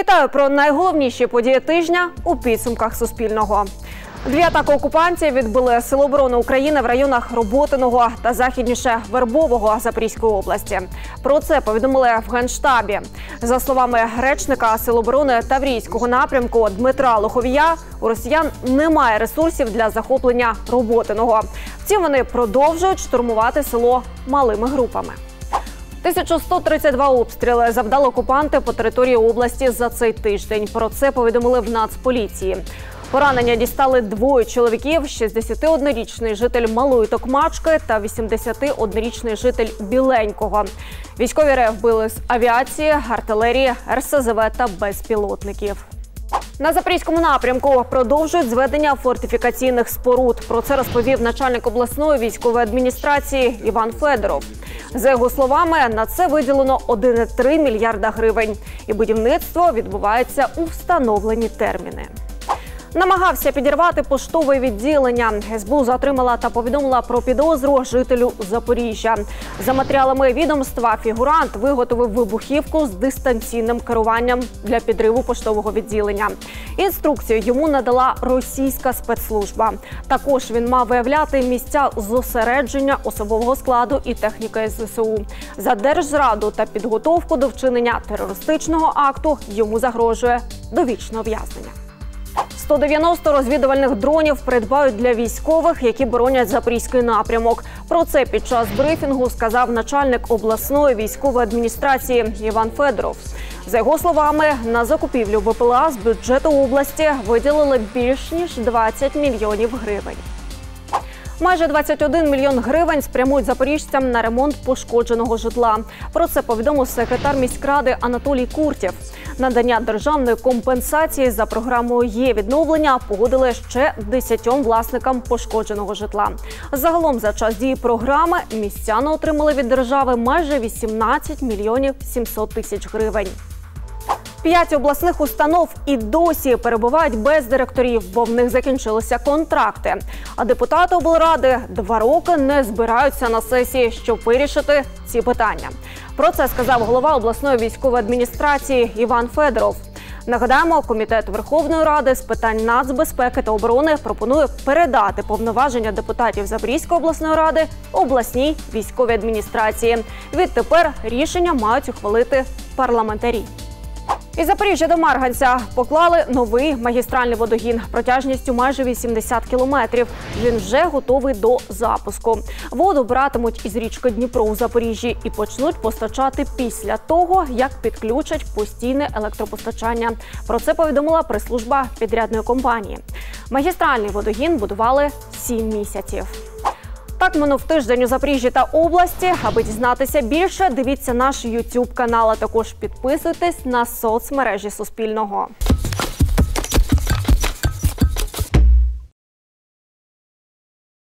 Вітаю про найголовніші події тижня у підсумках Суспільного. Дві атаки окупантів відбили Сил оборони України в районах Роботиного та західніше Вербового Запорізької області. Про це повідомили в генштабі. За словами речника Сил оборони Таврійського напрямку Дмитра Лоховія, у росіян немає ресурсів для захоплення Роботиного. Втім, вони продовжують штурмувати село малими групами. 1132 обстріли завдали окупанти по території області за цей тиждень. Про це повідомили в Нацполіції. Поранення дістали двоє чоловіків: 61-річний житель Малої Токмачки та 81-річний житель Біленького. Військові РФ били з авіації, артилерії, РСЗВ та безпілотників. На запорізькому напрямку продовжують зведення фортифікаційних споруд. Про це розповів начальник обласної військової адміністрації Іван Федоров. За його словами, на це виділено 1,3 мільярда гривень, і будівництво відбувається у встановлені терміни. Намагався підірвати поштове відділення. СБУ затримала та повідомила про підозру жителю Запоріжжя. За матеріалами відомства фігурант виготовив вибухівку з дистанційним керуванням для підриву поштового відділення. Інструкцію йому надала російська спецслужба. Також він мав виявляти місця зосередження особового складу і техніки ЗСУ. За держзраду та підготовку до вчинення терористичного акту йому загрожує довічне ув'язнення. 190 розвідувальних дронів придбають для військових, які боронять запорізький напрямок. Про це під час брифінгу сказав начальник обласної військової адміністрації Іван Федоров. За його словами, на закупівлю БПЛА з бюджету області виділили більш ніж 20 мільйонів гривень. Майже 21 мільйон гривень спрямують запоріжцям на ремонт пошкодженого житла. Про це повідомив секретар міськради Анатолій Куртєв. Надання державної компенсації за програмою є відновлення погодили ще 10 власникам пошкодженого житла. Загалом за час дії програми містяни отримали від держави майже 18 мільйонів 700 тисяч гривень. П'ять обласних установ і досі перебувають без директорів, бо в них закінчилися контракти. А депутати облради два роки не збираються на сесії, щоб вирішити ці питання. Про це сказав голова обласної військової адміністрації Іван Федоров. Нагадаємо, комітет Верховної Ради з питань нацбезпеки та оборони пропонує передати повноваження депутатів Запорізької обласної ради обласній військовій адміністрації. Відтепер рішення мають ухвалити парламентарі. Із Запоріжжя до Марганця поклали новий магістральний водогін протяжністю майже 80 кілометрів. Він вже готовий до запуску. Воду братимуть із річки Дніпро у Запоріжжі і почнуть постачати після того, як підключать постійне електропостачання. Про це повідомила прес-служба підрядної компанії. Магістральний водогін будували 7 місяців. Так минув тиждень у Запоріжжі та області. Аби дізнатися більше, дивіться наш YouTube канал. а Також підписуйтесь на соцмережі Суспільного.